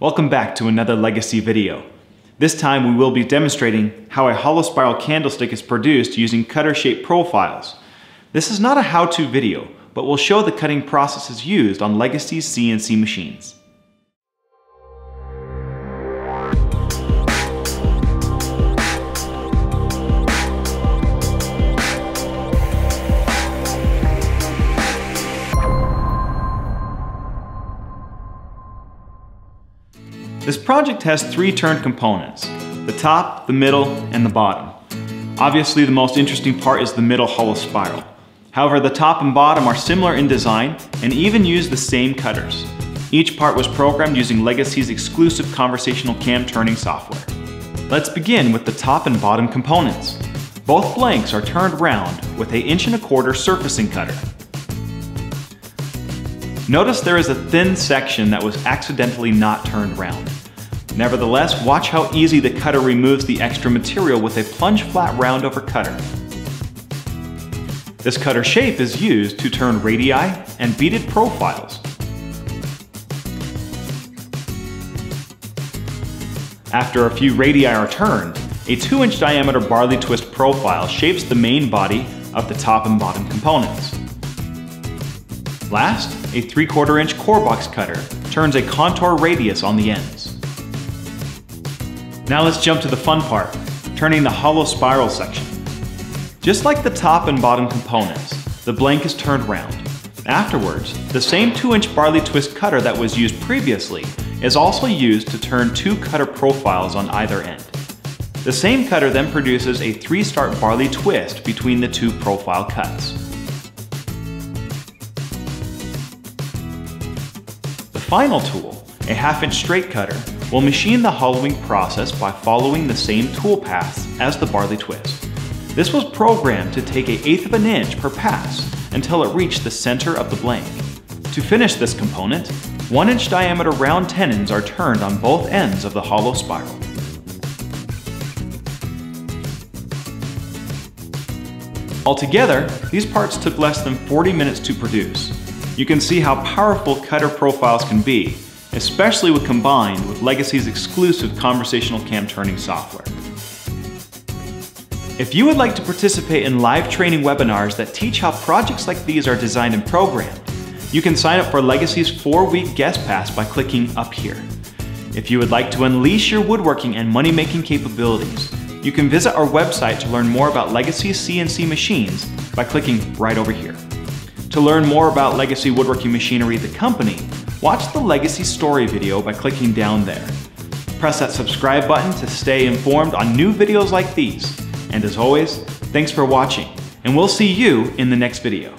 Welcome back to another Legacy video. This time we will be demonstrating how a hollow spiral candlestick is produced using cutter shape profiles. This is not a how-to video, but will show the cutting processes used on Legacy's CNC machines. This project has three turned components, the top, the middle, and the bottom. Obviously the most interesting part is the middle hollow spiral. However, the top and bottom are similar in design and even use the same cutters. Each part was programmed using Legacy's exclusive conversational cam turning software. Let's begin with the top and bottom components. Both blanks are turned round with a inch and a quarter surfacing cutter. Notice there is a thin section that was accidentally not turned round. Nevertheless, watch how easy the cutter removes the extra material with a plunge flat round over cutter. This cutter shape is used to turn radii and beaded profiles. After a few radii are turned, a 2 inch diameter barley twist profile shapes the main body of the top and bottom components. Last, a 3 quarter inch core box cutter turns a contour radius on the ends. Now let's jump to the fun part, turning the hollow spiral section. Just like the top and bottom components, the blank is turned round. Afterwards, the same 2-inch barley twist cutter that was used previously is also used to turn two cutter profiles on either end. The same cutter then produces a 3-start barley twist between the two profile cuts. Final tool, a half-inch straight cutter, will machine the hollowing process by following the same tool paths as the barley twist. This was programmed to take an eighth of an inch per pass until it reached the center of the blank. To finish this component, 1 inch diameter round tenons are turned on both ends of the hollow spiral. Altogether, these parts took less than 40 minutes to produce. You can see how powerful cutter profiles can be especially when combined with Legacy's exclusive conversational cam turning software. If you would like to participate in live training webinars that teach how projects like these are designed and programmed, you can sign up for Legacy's four-week guest pass by clicking up here. If you would like to unleash your woodworking and money-making capabilities, you can visit our website to learn more about Legacy's CNC machines by clicking right over here. To learn more about Legacy Woodworking Machinery, the company, Watch the Legacy Story video by clicking down there. Press that subscribe button to stay informed on new videos like these. And as always, thanks for watching, and we'll see you in the next video.